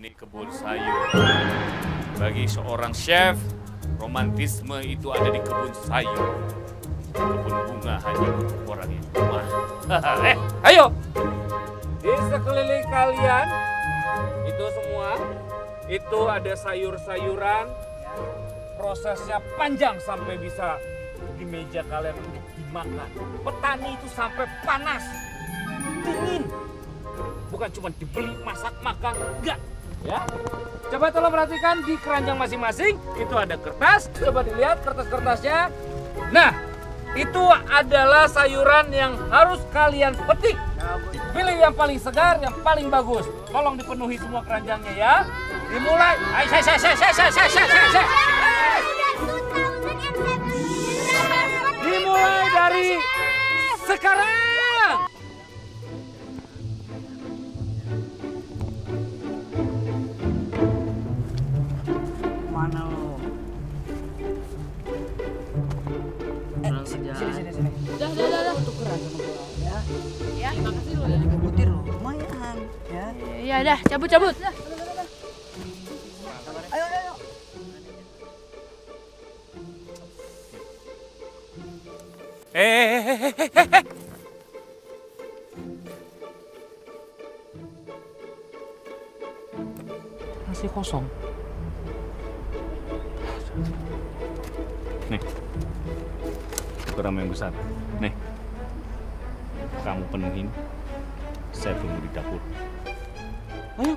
Ini kebun sayur. Bagi seorang chef, romantisme itu ada di kebun sayur. Kebun bunga hanya untuk orang yang lemah. eh, ayo! Di sekeliling kalian, itu semua, itu ada sayur-sayuran. Prosesnya panjang sampai bisa di meja kalian untuk dimakan. Petani itu sampai panas, dingin. Bukan cuma dibeli, masak, makan, enggak. Ya, coba tolong perhatikan di keranjang masing-masing itu ada kertas. Coba dilihat kertas-kertasnya. Nah, itu adalah sayuran yang harus kalian petik. Pilih yang paling segar, yang paling bagus. Tolong dipenuhi semua keranjangnya ya. Dimulai. Ayo, saya, saya, saya, saya, saya, saya, saya, saya. Dimulai dari sekarang. Udah, udah, udah. udah. Tukeran sama gua ya. Ya, makasih lu. Tiga butir loh, lumayan ya. Iya, udah, cabut, cabut. Udah, udah, udah. Ayo, ayo, ayo. Eh, eh, eh, eh Masih kosong. Ukuran yang besar. Nih, kamu penuhin. Saya tunggu di dapur. Ayo.